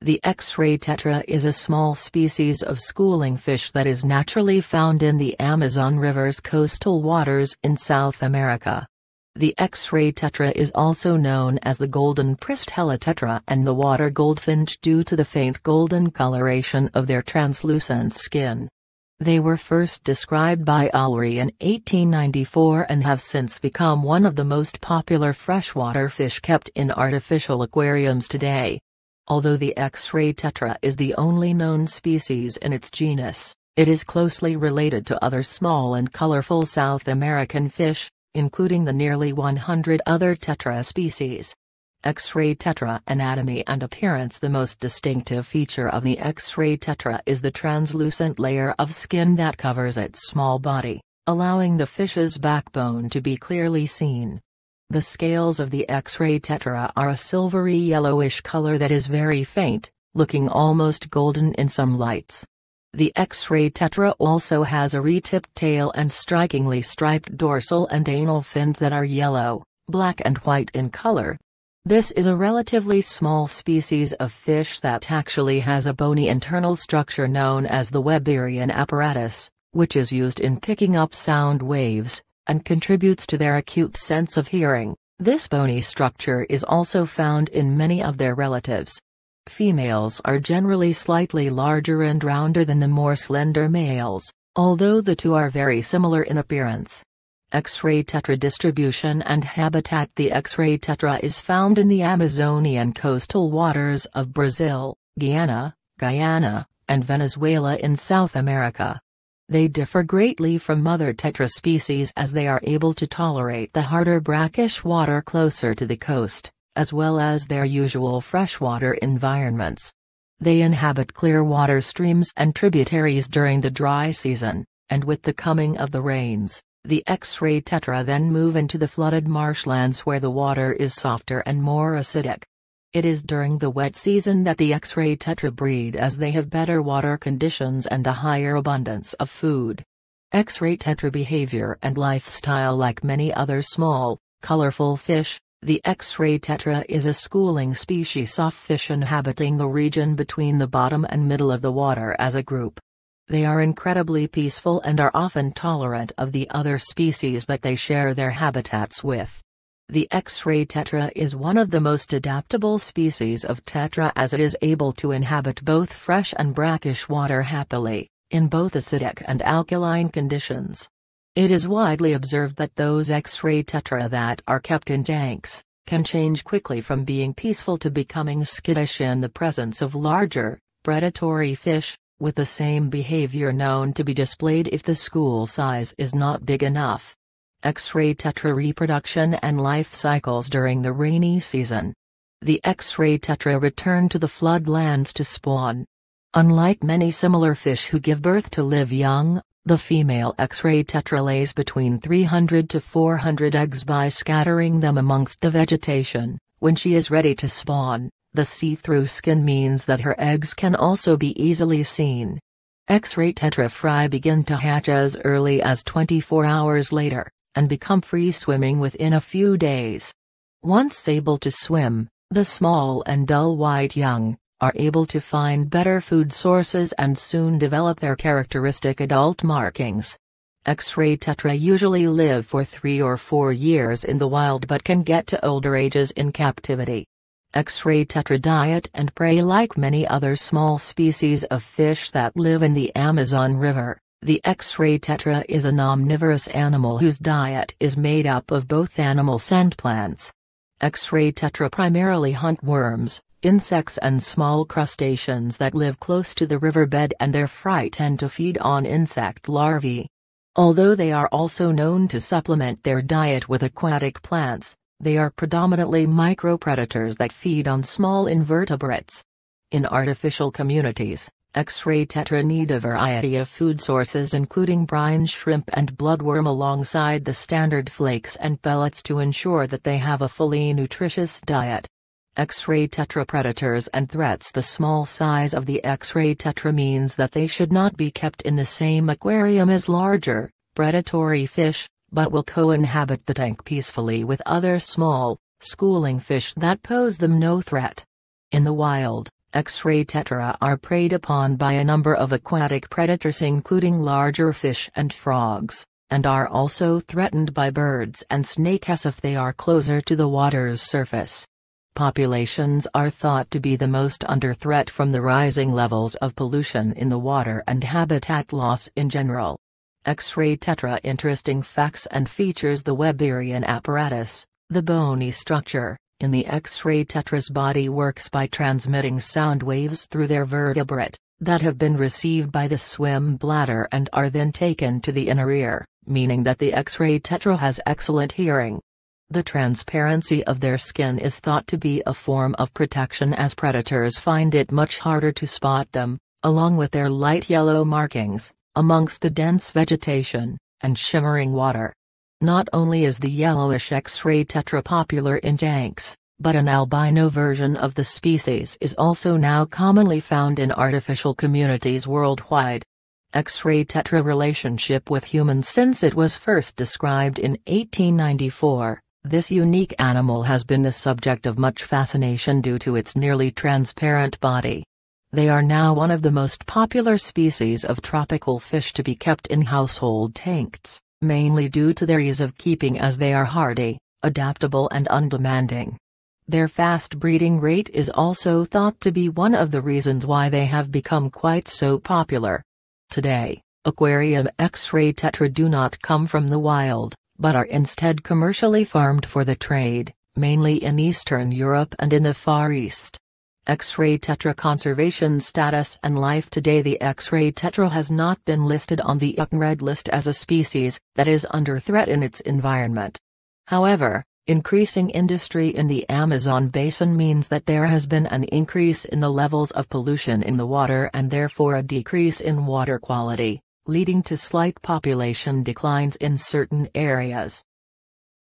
The X-ray tetra is a small species of schooling fish that is naturally found in the Amazon River's coastal waters in South America. The X-ray tetra is also known as the golden pristella tetra and the water goldfinch due to the faint golden coloration of their translucent skin. They were first described by Ulrey in 1894 and have since become one of the most popular freshwater fish kept in artificial aquariums today. Although the X-ray tetra is the only known species in its genus, it is closely related to other small and colorful South American fish, including the nearly 100 other tetra species. X-ray tetra anatomy and appearance The most distinctive feature of the X-ray tetra is the translucent layer of skin that covers its small body, allowing the fish's backbone to be clearly seen. The scales of the X-ray tetra are a silvery yellowish color that is very faint, looking almost golden in some lights. The X-ray tetra also has a re-tipped tail and strikingly striped dorsal and anal fins that are yellow, black and white in color. This is a relatively small species of fish that actually has a bony internal structure known as the Weberian apparatus, which is used in picking up sound waves, and contributes to their acute sense of hearing. This bony structure is also found in many of their relatives. Females are generally slightly larger and rounder than the more slender males, although the two are very similar in appearance. X-ray tetra distribution and habitat The X-ray tetra is found in the Amazonian coastal waters of Brazil, Guyana, Guyana, and Venezuela in South America. They differ greatly from mother tetra species as they are able to tolerate the harder brackish water closer to the coast, as well as their usual freshwater environments. They inhabit clear water streams and tributaries during the dry season, and with the coming of the rains, the X-ray tetra then move into the flooded marshlands where the water is softer and more acidic. It is during the wet season that the X-ray tetra breed as they have better water conditions and a higher abundance of food. X-ray tetra behavior and lifestyle Like many other small, colorful fish, the X-ray tetra is a schooling species of fish inhabiting the region between the bottom and middle of the water as a group. They are incredibly peaceful and are often tolerant of the other species that they share their habitats with. The X-ray tetra is one of the most adaptable species of tetra as it is able to inhabit both fresh and brackish water happily, in both acidic and alkaline conditions. It is widely observed that those X-ray tetra that are kept in tanks, can change quickly from being peaceful to becoming skittish in the presence of larger, predatory fish, with the same behavior known to be displayed if the school size is not big enough. X-ray tetra reproduction and life cycles during the rainy season. The X-ray tetra return to the floodlands to spawn. Unlike many similar fish who give birth to live young, the female X-ray tetra lays between 300 to 400 eggs by scattering them amongst the vegetation. When she is ready to spawn, the see-through skin means that her eggs can also be easily seen. X-ray tetra fry begin to hatch as early as 24 hours later and become free swimming within a few days. Once able to swim, the small and dull white young are able to find better food sources and soon develop their characteristic adult markings. X-ray tetra usually live for three or four years in the wild but can get to older ages in captivity. X-ray tetra diet and prey like many other small species of fish that live in the Amazon River. The X-ray tetra is an omnivorous animal whose diet is made up of both animals and plants. X-ray tetra primarily hunt worms, insects and small crustaceans that live close to the riverbed and their fry tend to feed on insect larvae. Although they are also known to supplement their diet with aquatic plants, they are predominantly micropredators that feed on small invertebrates. In artificial communities, X-ray tetra need a variety of food sources including brine shrimp and bloodworm alongside the standard flakes and pellets to ensure that they have a fully nutritious diet. X-ray tetra predators and threats The small size of the X-ray tetra means that they should not be kept in the same aquarium as larger, predatory fish, but will co-inhabit the tank peacefully with other small, schooling fish that pose them no threat. In the wild, X-ray tetra are preyed upon by a number of aquatic predators including larger fish and frogs, and are also threatened by birds and snakes if they are closer to the water's surface. Populations are thought to be the most under threat from the rising levels of pollution in the water and habitat loss in general. X-ray tetra interesting facts and features the Weberian apparatus, the bony structure, in the X-ray tetra's body works by transmitting sound waves through their vertebrate, that have been received by the swim bladder and are then taken to the inner ear, meaning that the X-ray tetra has excellent hearing. The transparency of their skin is thought to be a form of protection as predators find it much harder to spot them, along with their light yellow markings, amongst the dense vegetation, and shimmering water. Not only is the yellowish X-ray tetra popular in tanks, but an albino version of the species is also now commonly found in artificial communities worldwide. X-ray tetra relationship with humans since it was first described in 1894. This unique animal has been the subject of much fascination due to its nearly transparent body. They are now one of the most popular species of tropical fish to be kept in household tanks, mainly due to their ease of keeping as they are hardy, adaptable and undemanding. Their fast breeding rate is also thought to be one of the reasons why they have become quite so popular. Today, aquarium X-ray tetra do not come from the wild, but are instead commercially farmed for the trade, mainly in Eastern Europe and in the Far East. X-ray tetra conservation status and life Today the X-ray tetra has not been listed on the IUCN Red list as a species that is under threat in its environment. However, increasing industry in the Amazon basin means that there has been an increase in the levels of pollution in the water and therefore a decrease in water quality leading to slight population declines in certain areas.